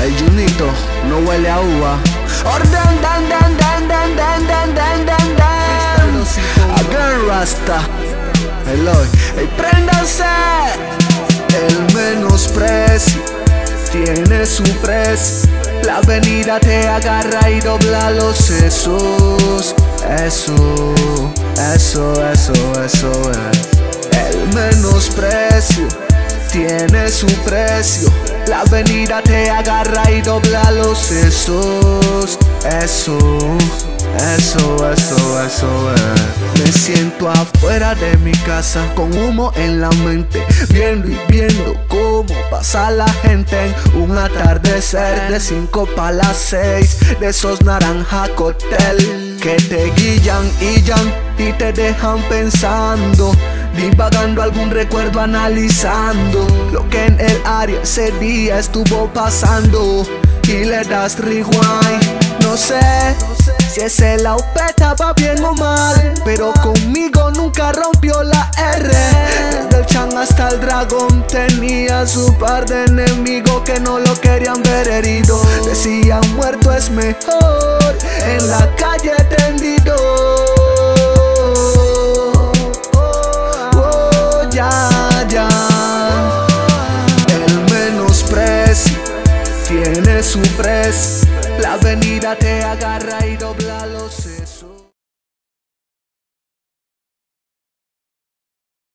El Junito no huele a uva. Orden, dan, dan, dan, dan, dan, dan, dan, dan, dan. Again Rasta. Eloy. Ey, préndanse. El menosprecio tiene su precio. La avenida te agarra y dobla los sesos. Eso, eso, eso, eso es. Tiene su precio. La avenida te agarra y dobla los sesos. Eso, eso, eso, eso es. Me siento afuera de mi casa con humo en la mente, viendo y viendo cómo pasa la gente en un atardecer de 5 para las 6 de esos naranja cóctel que te guían y y te dejan pensando divagando algún recuerdo analizando lo que en el área ese día estuvo pasando y le das rewind. No sé si ese la va bien o mal, pero conmigo nunca rompió la R. Desde el chan hasta el dragón tenía su par de enemigos que no lo querían ver herido. Decían muerto es mejor en la calle tendido. La avenida te agarra y dobla los sesos.